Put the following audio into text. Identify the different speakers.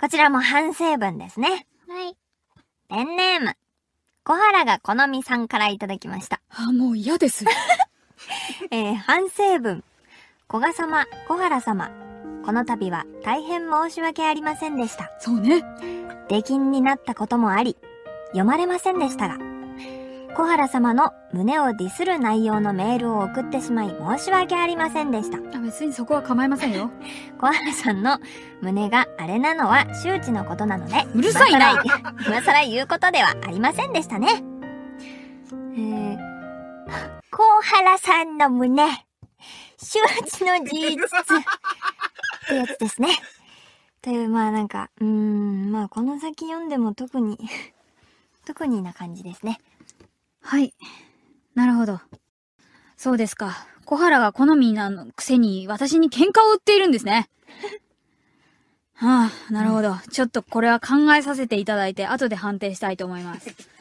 Speaker 1: こちらも反省文ですね。
Speaker 2: はい。
Speaker 1: ペンネーム。小原が好みさんからいただきました。
Speaker 2: あ、もう嫌です。
Speaker 1: えー、反省文。小賀様、小原様。この度は大変申し訳ありませんでした。
Speaker 2: そうね。
Speaker 1: 出禁になったこともあり、読まれませんでしたが、小原様の胸をディスる内容のメールを送ってしまい申し訳ありませんでした。
Speaker 2: あ別にそこは構いませんよ。
Speaker 1: 小原さんの胸があれなのは周知のことなので、
Speaker 2: うるさいな
Speaker 1: 今更 今更言うことではありませんでしたね。えー、小原さんの胸、周知の事実ってやつですね。という、まあなんか、うーん、まあこの先読んでも特に、特にな感じですね。
Speaker 2: はい。なるほど。そうですか。小原が好みなのくせに私に喧嘩を売っているんですね。はあ、なるほど。ちょっとこれは考えさせていただいて後で判定したいと思います。